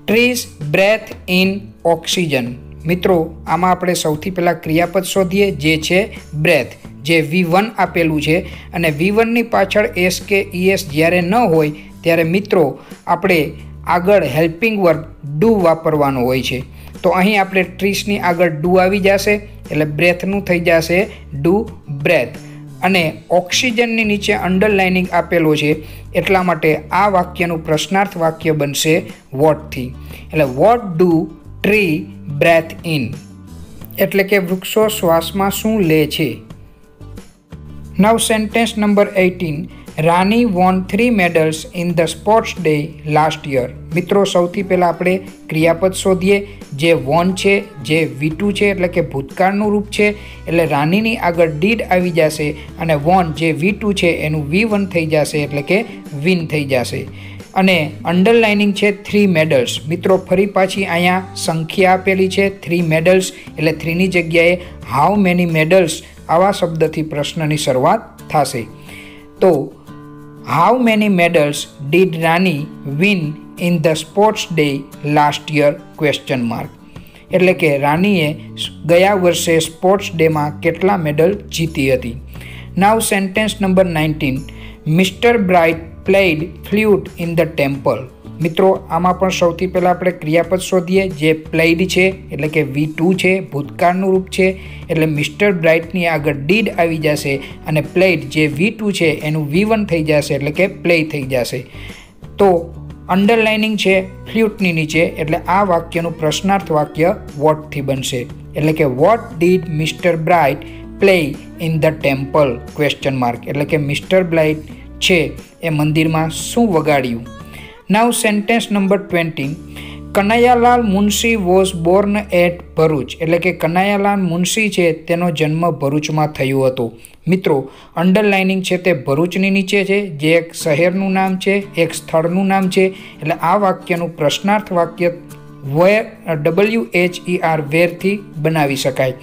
trees breathe in oxygen મિત્રો, આમાં આપણે સૌથી પહેલાં ક્રિયાપદ શોધીએ, જે છે બ્રેથ જે વી વન આપેલું છે અને વી વનની પાછળ એસ કે ઈએસ જ્યારે ન હોય ત્યારે મિત્રો આપણે આગળ હેલ્પિંગ વર્ક ડુ વાપરવાનો હોય છે. તો અહીં આપણે ટ્રીસની આગળ ડુ આવી જશે એટલે બ્રેથનું થઈ જશે ડુ બ્રેથ. અને ઓક્સિજનની નીચે અંડરલાઇનિંગ આપેલો છે એટલા માટે આ વાક્યનું પ્રશ્નાર્થ વાક્ય બનશે વોટથી. એટલે what do tree breathe in? એટલે કે વૃક્ષો શ્વાસમાં શું લે છે? Now sentence number eighteen Rani won three medals in the sports day last year મિત્રો, સૌથી પહેલાં આપણે ક્રિયાપદ શોધીએ. જે વોન છે, જે વી ટુ છે, એટલે કે ભૂતકાળનું રૂપ છે, એટલે રાનીની આગળ ડીડ આવી જશે અને વોન જે વીટુ છે, એનું વી વન થઈ જશે, એટલે કે વિન થઈ જશે. અને અંડરલાઇનિંગ છે થ્રી મેડલ્સ મિત્રો, ફરી પાછી અહીંયા સંખ્યા આપેલી છે થ્રી મેડલ્સ એટલે થ્રીની જગ્યાએ હાઉ મેની મેડલ્સ આવા શબ્દથી પ્રશ્નની શરૂઆત થશે. તો how many medals did Rani win in the sports day last year question mark એટલે કે રાનીએ ગયા વર્ષે સ્પોર્ટ્સ ડેમાં કેટલા મેડલ જીતી હતી? Now sentence number nineteen mister Bright played flute in the temple મિત્રો, આમાં પણ સૌથી પહેલાં આપણે ક્રિયાપદ શોધીએ, જે પ્લેઇડ છે, એટલે કે વી ટુ છે, ભૂતકાળનું રૂપ છે, એટલે મિસ્ટર બ્રાઇટની આગળ ડીડ આવી જશે અને પ્લેઇડ જે વી ટુ છે, એનું વી વન થઈ જશે, એટલે કે પ્લે થઈ જશે. તો અંડરલાઇનિંગ છે ફ્લ્યુટની નીચે, એટલે આ વાક્યનું પ્રશ્નાર્થ વાક્ય વોટથી બનશે. એટલે કે what did mister Bright play in the temple question mark એટલે કે મિસ્ટર બ્રાઇટ છે એ મંદિરમાં શું વગાડ્યું? Now sentence number twenty Kanaiyalal Munshi was born at Bharuch એટલે કે કનૈયાલાલ મુનશી છે, તેનો જન્મ ભરૂચમાં થયો હતો. મિત્રો અંડરલાઇનિંગ છે તે ભરૂચની નીચે છે, જે એક શહેરનું નામ છે, એક સ્થળનું નામ છે, એટલે આ વાક્યનું પ્રશ્નાર્થ વાક્ય where W H E R વેરથી બનાવી શકાય.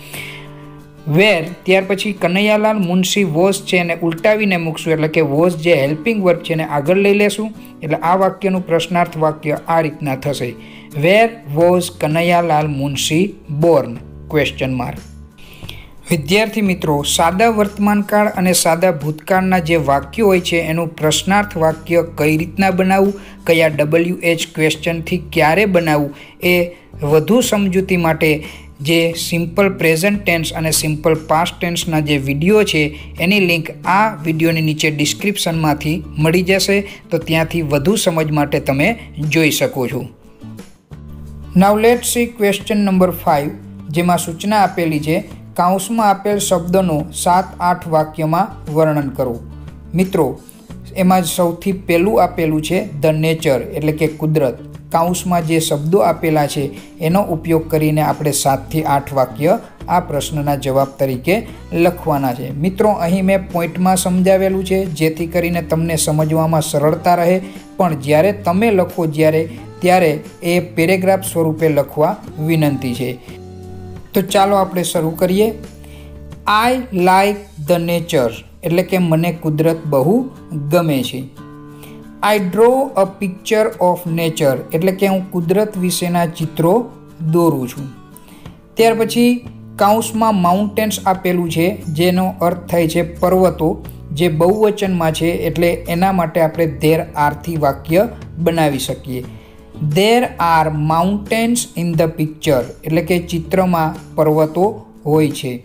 વેર, ત્યાર પછી કનૈયાલાલ મુનશી વોઝ છે એને ઉલટાવીને મૂકશું. એટલે કે વોઝ જે હેલ્પિંગ વર્ક છે એને આગળ લઈ લેશું. એટલે આ વાક્યનું પ્રશ્નાર્થ વાક્ય આ રીતના થશે. Where, was, Kanaiyalal, Munshi, born question mark વિદ્યાર્થી મિત્રો, સાદા વર્તમાનકાળ અને સાદા ભૂતકાળના જે વાક્યો હોય છે, એનું પ્રશ્નાર્થ વાક્ય કઈ રીતના બનાવવું, કયા ડબલ્યુ એચ ક્વેશ્ચનથી ક્યારે બનાવવું, એ વધુ સમજૂતી માટે જે સિમ્પલ પ્રેઝન્ટ ટેન્સ અને સિમ્પલ પાસ્ટ ટેન્સના જે વીડિયો છે, એની લિંક આ વિડીયોની નીચે ડિસ્ક્રિપ્શનમાંથી મળી જશે. તો ત્યાંથી વધુ સમજ માટે તમે જોઈ શકો છો. Now let see question number five જેમાં સૂચના આપેલી છે કાઉન્સમાં આપેલ શબ્દનો સાત આઠ વાક્યમાં વર્ણન કરો. મિત્રો, એમાં સૌથી પહેલું આપેલું છે, ધ નેચર એટલે કે કુદરત. કાઉન્સમાં જે શબ્દો આપેલા છે, એનો ઉપયોગ કરીને આપણે સાતથી આઠ વાક્ય આ પ્રશ્નના જવાબ તરીકે લખવાના છે. મિત્રો, અહીં મેં પોઈન્ટમાં સમજાવેલું છે, જેથી કરીને તમને સમજવામાં સરળતા રહે. પણ જ્યારે તમે લખો જ્યારે, ત્યારે એ પેરેગ્રાફ સ્વરૂપે લખવા વિનંતી છે. તો ચાલો આપણે શરૂ કરીએ. આઈ લાઈક ધ નેચર એટલે કે મને કુદરત બહુ ગમે છે. I draw a picture of nature એટલે કે હું કુદરત વિશેના ચિત્રો દોરું છું. ત્યાર પછી કાઉન્સમાં માઉન્ટેન્સ આપેલું છે, જેનો અર્થ થાય છે પર્વતો, જે બહુવચનમાં છે, એટલે એના માટે આપણે ધેર આરથી વાક્ય બનાવી શકીએ. There are mountains in the picture એટલે કે ચિત્રમાં પર્વતો હોય છે.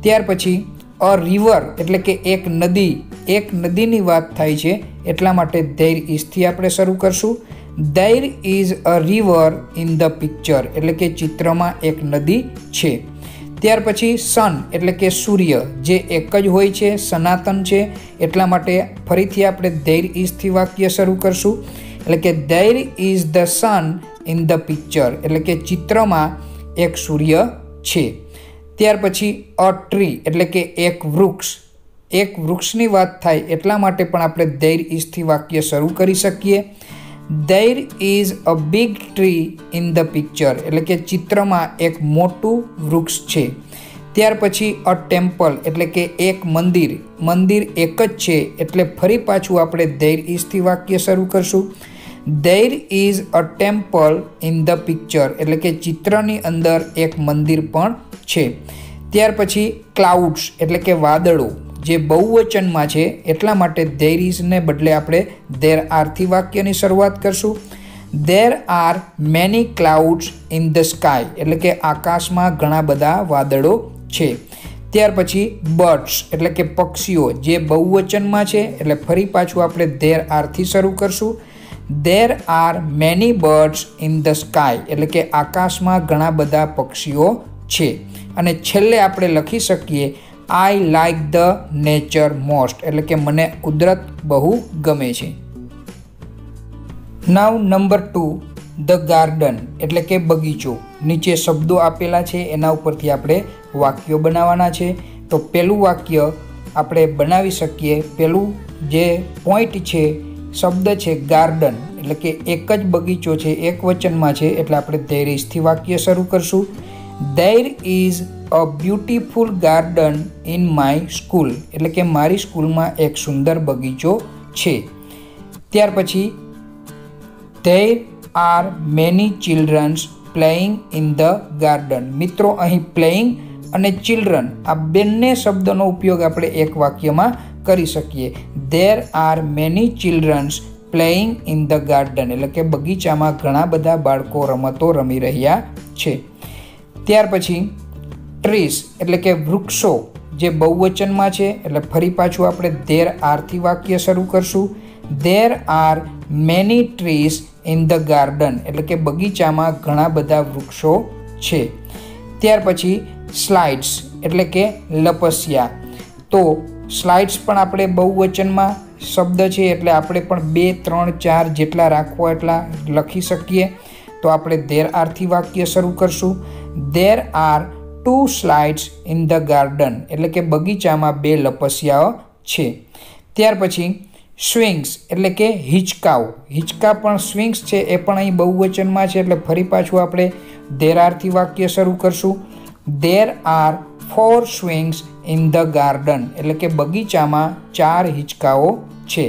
ત્યાર પછી અ રિવર એટલે કે એક નદી, એક નદીની વાત થાય છે, એટલા માટે ધૈર ઇઝથી આપણે શરૂ કરશું. There is a river in the picture, એટલે કે ચિત્રમાં એક નદી છે. ત્યાર પછી સન, એટલે કે સૂર્ય, જે એક જ હોય છે, સનાતન છે, એટલા માટે ફરીથી આપણે ધૈર ઇઝથી વાક્ય શરૂ કરશું. એટલે કે there is the sun in the picture, એટલે કે ચિત્રમાં એક સૂર્ય છે. ત્યાર પછી અ ટ્રી એટલે કે એક વૃક્ષ. એક વૃક્ષની વાત થાય એટલા માટે પણ આપણે ધૈર ઇઝથી વાક્ય શરૂ કરી શકીએ. There is a big tree in the picture એટલે કે ચિત્રમાં એક મોટું વૃક્ષ છે. ત્યાર પછી અ ટેમ્પલ એટલે કે એક મંદિર. મંદિર એક જ છે એટલે ફરી પાછું આપણે ધૈર ઇઝથી વાક્ય શરૂ કરશું. There is a temple in the picture એટલે કે ચિત્રની અંદર એક મંદિર પણ છે. ત્યાર પછી ક્લાઉડ્સ એટલે કે વાદળો, જે બહુવચનમાં છે, એટલા માટે દેર ઇઝને બદલે આપણે ધેર આરથી વાક્યની શરૂઆત કરશું. There are many clouds in the sky એટલે કે આકાશમાં ઘણા બધા વાદળો છે. ત્યાર પછી બર્ડ્સ એટલે કે પક્ષીઓ, જે બહુવચનમાં છે, એટલે ફરી પાછું આપણે ધેર આરથી શરૂ કરશું. There are many birds in the sky એટલે કે આકાશમાં ઘણા બધા પક્ષીઓ છે. અને છેલ્લે આપણે લખી શકીએ I like the nature most એટલે કે મને કુદરત બહુ ગમે છે. Now number two the garden એટલે કે બગીચો. નીચે શબ્દો આપેલા છે, એના ઉપરથી આપણે વાક્યો બનાવવાના છે. તો પહેલું વાક્ય આપણે બનાવી શકીએ. પહેલું જે પોઈન્ટ છે શબ્દ છે ગાર્ડન, એટલે કે એક જ બગીચો છે, એક વચનમાં છે, એટલે આપણે ધૈર્યથી વાક્ય શરૂ કરશું. There is a beautiful garden in my school એટલે કે મારી સ્કૂલમાં એક સુંદર બગીચો છે. ત્યાર પછી there are many childrens playing in the garden મિત્રો, અહીં પ્લેઇંગ અને ચિલ્ડ્રન આ બંને શબ્દનો ઉપયોગ આપણે એક વાક્યમાં કરી શકીએ. There are many childrens playing in the garden એટલે કે બગીચામાં ઘણા બધા બાળકો રમતો રમી રહ્યા છે. ત્યાર પછી ટ્રીસ એટલે કે વૃક્ષો, જે બહુવચનમાં છે, એટલે ફરી પાછું આપણે ધેર આરથી વાક્ય શરૂ કરશું. There are many trees in the garden એટલે કે બગીચામાં ઘણા બધા વૃક્ષો છે. ત્યાર પછી સ્લાઇડ્સ એટલે કે લપસ્યા. તો સ્લાઇડ્સ પણ આપણે બહુવચનમાં શબ્દ છે એટલે આપણે પણ બે, ત્રણ, ચાર જેટલા રાખવા એટલા લખી શકીએ. તો આપણે ધેર આરથી વાક્ય શરૂ કરશું. There are two slides in the garden એટલે કે બગીચામાં બે લપસિયાઓ છે. ત્યાર પછી સ્વિંગ્સ એટલે કે હિંચકાઓ. હિંચકા પણ સ્વિંગ્સ છે, એ પણ અહીં બહુવચનમાં છે, એટલે ફરી પાછું આપણે ધેર આરથી વાક્ય શરૂ કરશું. There are four swings in the garden, એટલે કે બગીચામાં ચાર હિંચકાઓ છે.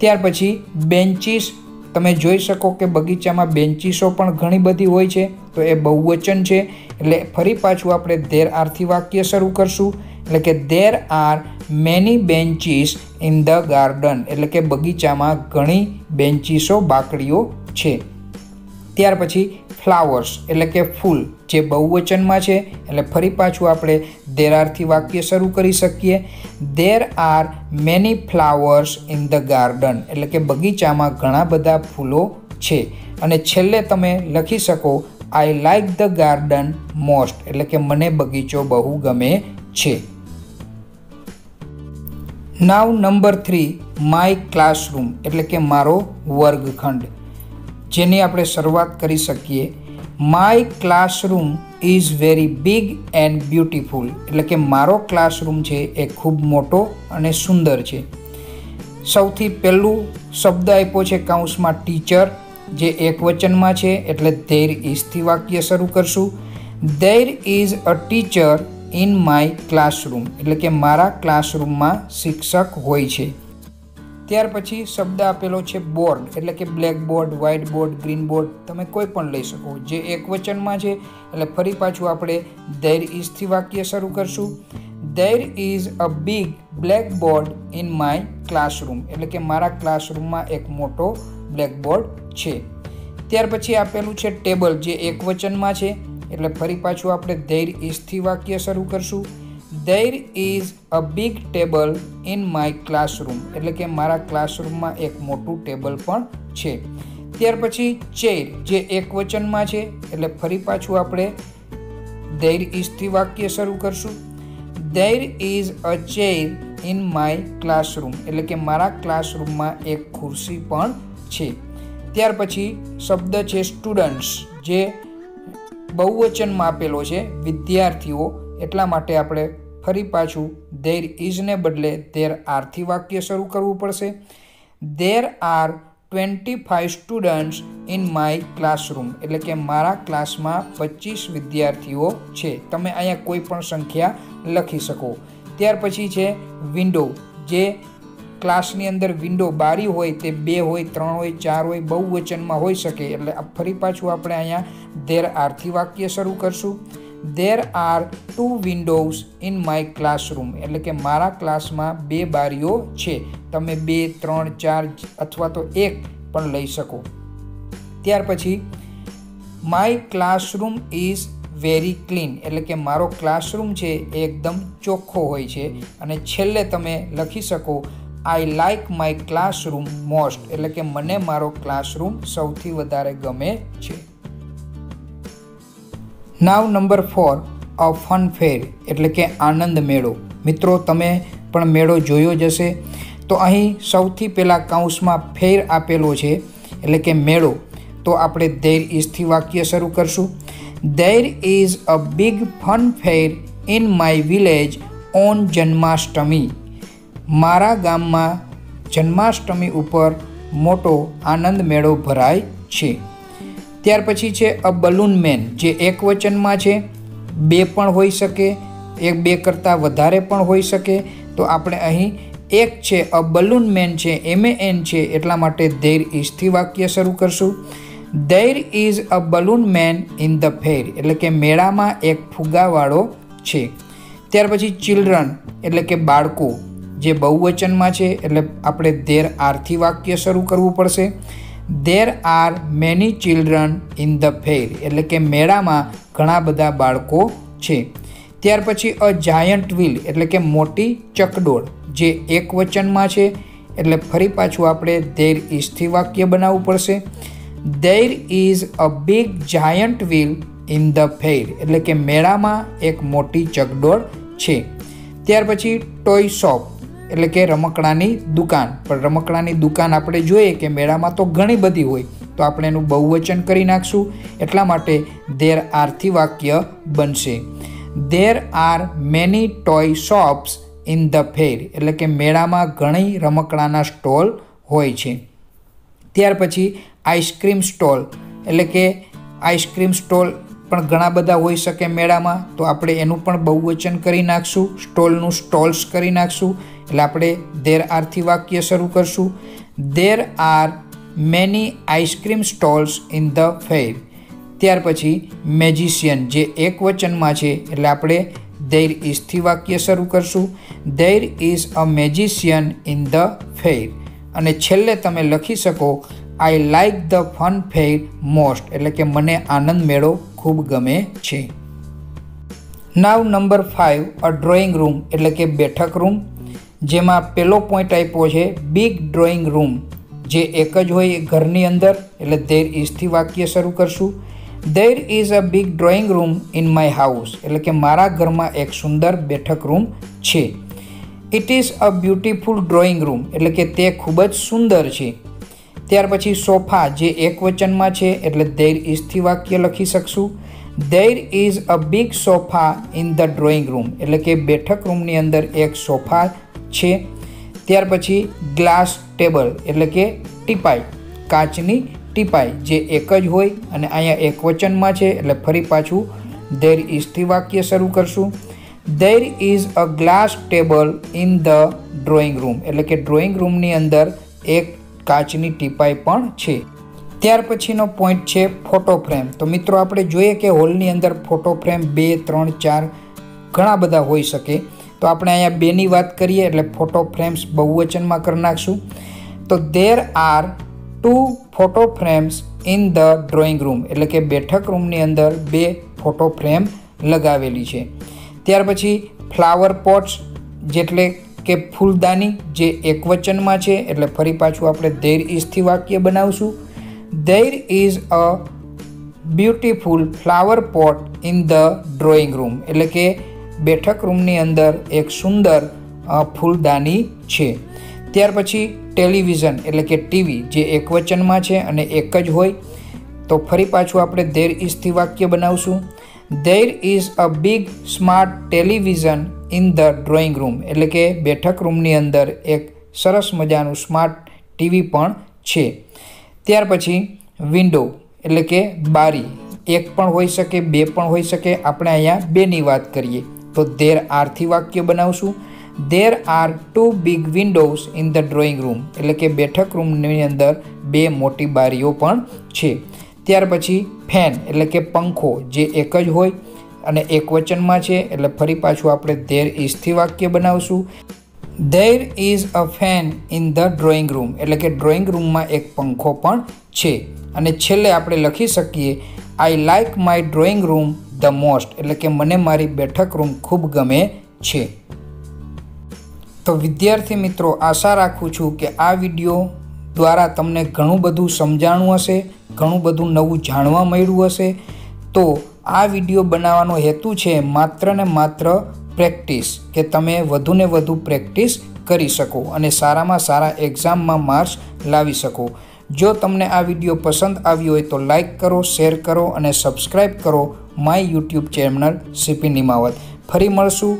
ત્યાર પછી બેન્ચીસ, તમે જોઈ શકો કે બગીચામાં બેન્ચીસો પણ ઘણી બધી હોય છે, તો એ બહુવચન છે. એટલે ફરી પાછું આપણે ધેર આરથી વાક્ય શરૂ કરશું, એટલે કે there are many benches in the garden, એટલે કે બગીચામાં ઘણી બેન્ચીસો, બાકડીઓ છે. ત્યાર પછી ફ્લાવર્સ એટલે કે ફૂલ, જે બહુવચનમાં છે, એટલે ફરી પાછું આપણે દેરારથી વાક્ય શરૂ કરી શકીએ. There are many flowers in the garden એટલે કે બગીચામાં ઘણા બધા ફૂલો છે. અને છેલ્લે તમે લખી શકો I like the garden most એટલે કે મને બગીચો બહુ ગમે છે. Now number three my classroom એટલે કે મારો વર્ગખંડ. જેની આપણે શરૂઆત કરી શકીએ. My classroom is very big and beautiful એટલે કે મારો ક્લાસરૂમ છે એ ખૂબ મોટો અને સુંદર છે. સૌથી પહેલું શબ્દ આપ્યો છે કાઉન્સમાં ટીચર જે એક વચનમાં છે, એટલે ધૈર ઇઝથી વાક્ય શરૂ કરશું. There is a teacher in my classroom એટલે કે મારા ક્લાસરૂમમાં શિક્ષક હોય છે. ત્યાર પછી શબ્દ આપેલો છે બોર્ડ, એટલે કે black board white board green board તમે કોઈ પણ લઈ શકો. જે એક વચનમાં છે, એટલે ફરી પાછું આપણે ધૈર ઇઝથી વાક્ય શરૂ કરશું. There is a big black board in my classroom, એટલે કે મારા ક્લાસરૂમમાં એક મોટો બ્લેક બોર્ડ છે. ત્યાર પછી આપેલું છે ટેબલ, જે એક વચનમાં છે, એટલે ફરી પાછું આપણે ધૈર ઇઝથી વાક્ય શરૂ કરશું. There is a big table in my classroom એટલે કે મારા ક્લાસરૂમમાં એક મોટું ટેબલ પણ છે. ત્યાર પછી ચેર જે એક વચનમાં છે, એટલે ફરી પાછું આપણે દેર ઇઝથી વાક્ય શરૂ કરશું. There is a chair in my classroom એટલે કે મારા ક્લાસરૂમમાં એક ખુરશી પણ છે. ત્યાર પછી શબ્દ છે સ્ટુડન્ટ્સ જે બહુવચનમાં આપેલો છે, વિદ્યાર્થીઓ. એટલા માટે આપણે ફરી પાછું, ધેર ઇઝને બદલે ધેર આરથી વાક્ય શરૂ કરવું પડશે. There are twenty five students in my classroom. એટલે કે મારા ક્લાસમાં પચીસ વિદ્યાર્થીઓ છે. તમે અહીંયા કોઈ પણ સંખ્યા લખી શકો. ત્યાર પછી છે, વિન્ડો. જે ક્લાસની અંદર વિન્ડો બારી હોય તે બે હોય, ત્રણ હોય, ચાર હોય બહુ વચનમાં હોઈ શકે. એટલે ફરી પાછું આપણે અહીંયા ધેર આરથી વાક્ય શરૂ કરશું. There are two windows in my classroom એટલે કે મારા ક્લાસમાં બે બારીઓ છે. તમે બે, ત્રણ, ચાર અથવા તો એક પણ લઈ શકો. ત્યાર પછી my classroom is very clean એટલે કે મારો ક્લાસરૂમ છે એ એકદમ ચોખ્ખો હોય છે. અને છેલ્લે તમે લખી શકો I like my classroom most એટલે કે મને મારો ક્લાસરૂમ સૌથી વધારે ગમે છે. Now number four a fun fair એટલે કે આનંદ મેળો. મિત્રો, તમે પણ મેળો જોયો જ હશે. તો અહીં સૌથી પહેલાં કાઉન્સમાં ફેર આપેલો છે, એટલે કે મેળો. તો આપણે ધૈર ઇઝથી વાક્ય શરૂ કરશું. There is a big fun fair in my village on Janmashtami મારા ગામમાં જન્માષ્ટમી ઉપર મોટો આનંદ મેળો ભરાય છે. ત્યાર પછી છે અ બલૂન મેન, જે એક વચનમાં છે, બે પણ હોઈ શકે, એક બે કરતાં વધારે પણ હોઈ શકે. તો આપણે અહીં એક છે અ બલૂન મેન છે, એમ એન છે, એટલા માટે ધૈર ઇઝથી વાક્ય શરૂ કરશું. There is a balloon man in the fair, એટલે કે મેળામાં એક ફુગાવાળો છે. ત્યાર પછી ચિલ્ડ્રન, એટલે કે બાળકો, જે બહુવચનમાં છે, એટલે આપણે ધેર આરથી વાક્ય શરૂ કરવું પડશે. There are many children in the fair એટલે કે મેળામાં ઘણા બધા બાળકો છે. ત્યાર પછી અ જાયન્ટ વ્હીલ એટલે કે મોટી ચકડોળ, જે એક વચનમાં છે. એટલે ફરી પાછું આપણે દેર ઇઝથી વાક્ય બનાવવું પડશે. There is a big giant wheel in the fair એટલે કે મેળામાં એક મોટી ચકડોળ છે. ત્યાર પછી ટોય શોપ એટલે કે રમકડાની દુકાન. પણ રમકડાની દુકાન આપણે જોઈએ કે મેળામાં તો ઘણી બધી હોય. તો આપણે એનું બહુવચન કરી નાખશું. એટલા માટે ધેર આરથી વાક્ય બનશે. There are many toy shops in the fair. એટલે કે મેળામાં ઘણી રમકડાના સ્ટોલ હોય છે. ત્યાર પછી આઈસ્ક્રીમ સ્ટોલ. એટલે કે આઈસ્ક્રીમ સ્ટોલ પણ ઘણા બધા હોઈ શકે મેળામાં. તો આપણે એનું પણ બહુવચન કરી નાખશું. સ્ટોલનું સ્ટોલ્સ કરી નાખશું. એટલે આપણે દેર આરથી વાક્ય શરૂ કરશું. There are many ice cream stalls in the fair. ત્યાર પછી મેજિશિયન, જે એક વચનમાં છે, એટલે આપણે દેર ઇઝથી વાક્ય શરૂ કરશું. There is a magician in the fair. અને છેલ્લે તમે લખી શકો I like the fun fair most એટલે કે મને આનંદ મેળો ખૂબ ગમે છે. Now number five a drawing room એટલે કે બેઠક રૂમ જેમાં પહેલો પોઈન્ટ આપ્યો છે બિગ ડ્રોઈંગ રૂમ જે એક જ હોય ઘરની અંદર, એટલે દેર ઇઝથી વાક્ય શરૂ કરશું. There is a big drawing room in my house એટલે કે મારા ઘરમાં એક સુંદર બેઠક રૂમ છે. It is a beautiful drawing room એટલે કે તે ખૂબ જ સુંદર છે. ત્યાર પછી સોફા, જે એક વચનમાં છે, એટલે દેર ઇઝથી વાક્ય લખી શકશું. There is a big sofa in the drawing room એટલે કે બેઠક રૂમની અંદર એક સોફા છે. ત્યાર પછી ગ્લાસ ટેબલ એટલે કે ટીપાઈ, કાચની ટીપાઈ જે એક જ હોય અને અહીંયા એક વચનમાં છે એટલે ફરી પાછું દેર ઇઝથી વાક્ય શરૂ કરશું. There is a glass table in the drawing room એટલે કે ડ્રોઈંગ રૂમની અંદર એક કાચની ટીપાઈ પણ છે. ત્યાર પછીનો પોઈન્ટ છે ફોટો ફ્રેમ તો મિત્રો, આપણે જોઈએ કે હોલની અંદર ફોટો ફ્રેમ બે, ત્રણ, ચાર ઘણા બધા હોઈ શકે. તો આપણે અહીંયા બેની વાત કરીએ, એટલે ફોટો ફ્રેમ્સ બહુવચનમાં કરી નાખશું. તો there are two photo frames in the drawing room એટલે કે બેઠક રૂમની અંદર બે ફોટો ફ્રેમ લગાવેલી છે. ત્યાર પછી ફ્લાવર પોટ્સ જેટલે કે ફૂલદાની, જે એકવચનમાં છે, એટલે ફરી પાછું આપણે ધૈર ઇઝથી વાક્ય બનાવશું. There is a beautiful flower pot in the drawing room એટલે કે બેઠક રૂમની અંદર એક સુંદર ફૂલદાની છે. ત્યાર પછી ટેલિવિઝન એટલે કે ટીવી જે એક વચનમાં છે અને એક જ હોય. તો ફરી પાછું આપણે ધેર ઇઝથી વાક્ય બનાવશું. There is a big smart television in the drawing room એટલે કે બેઠક રૂમની અંદર એક સરસ મજાનું સ્માર્ટ ટીવી પણ છે. ત્યાર પછી વિન્ડો એટલે કે બારી. એક પણ હોઈ શકે, બે પણ હોઈ શકે. આપણે અહીંયા બેની વાત કરીએ. તો ધેર આરથી વાક્ય બનાવશું. There are two big windows in the drawing room એટલે કે બેઠક રૂમની અંદર બે મોટી બારીઓ પણ છે. ત્યાર પછી ફેન એટલે કે પંખો, જે એક જ હોય અને એક વચનમાં છે, એટલે ફરી પાછું આપણે ધેર ઇઝથી વાક્ય બનાવશું. There is a fan in the drawing room એટલે કે ડ્રોઈંગ રૂમમાં એક પંખો પણ છે. અને છેલ્લે આપણે લખી શકીએ I like my drawing room the most એટલે કે મને મારી બેઠક રૂમ ખૂબ ગમે છે. તો વિદ્યાર્થી મિત્રો, આશા રાખું છું કે આ વીડિયો દ્વારા તમને ઘણું બધું સમજાણું હશે, ઘણું બધું નવું જાણવા મળ્યું હશે. તો આ વીડિયો બનાવવાનો હેતુ છે માત્ર ને માત્ર પ્રેક્ટિસ કે તમે વધુને વધુ પ્રેક્ટિસ કરી શકો અને સારામાં સારા એક્ઝામમાં માર્ક્સ લાવી શકો. જો તમને આ વીડિયો પસંદ આવ્યો હોય તો લાઈક કરો, શેર કરો અને સબસ્ક્રાઈબ કરો my YouTube channel CP Nimavat. ફરી મળશું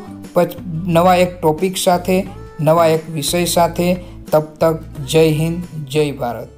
નવા એક ટોપિક સાથે, નવા એક વિષય સાથે. તબ તક જય હિન્દ, જય ભારત.